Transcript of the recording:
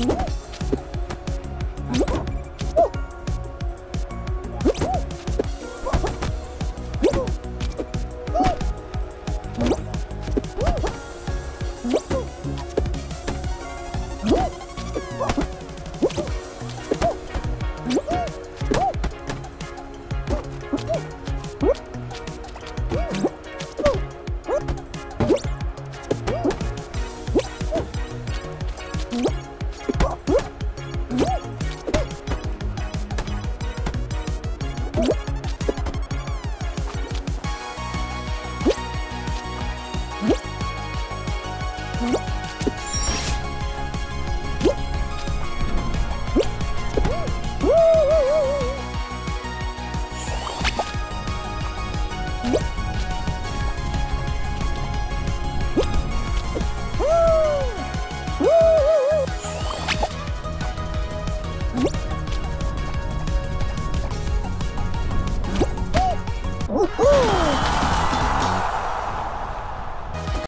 Ooh. 응?